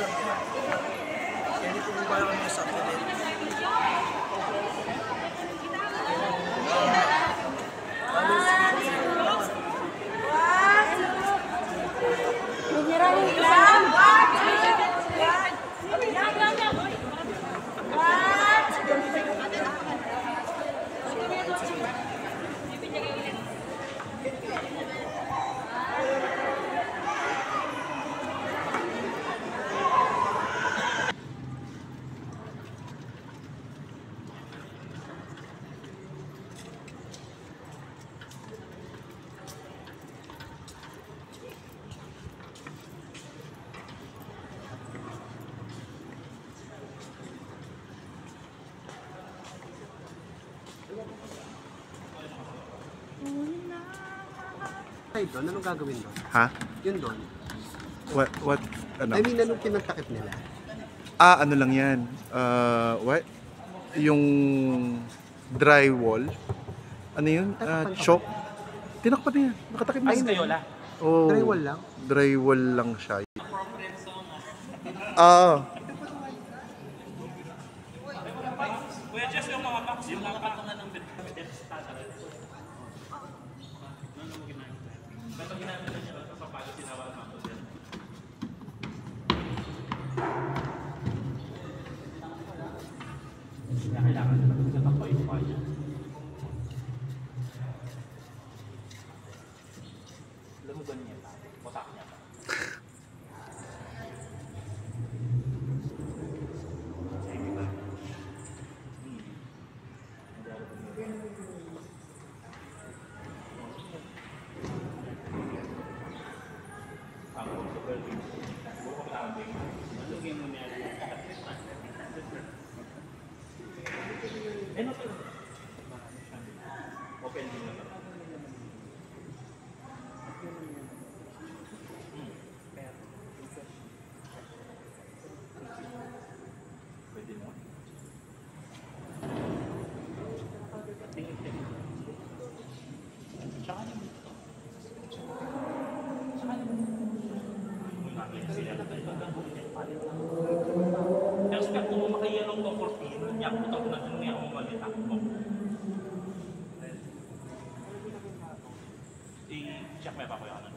Jadi pembayarannya satu deh. Ay, doon, anong gagawin doon? Ha? Yun doon. What, what, ano? I mean, anong pinagtakip nila? Ah, ano lang yan. Uh, what? Yung drywall. Ano yun? Ah, chalk. Tinakpan na yan. Nakatakip na yun. Oh, Drywall lang? Drywall lang siya. Ah. Napag-inamin na niya lang sa palo sinawa Pero 14, niya ko tapos na dun niya ako malita mo. I-check mo pa ko yan.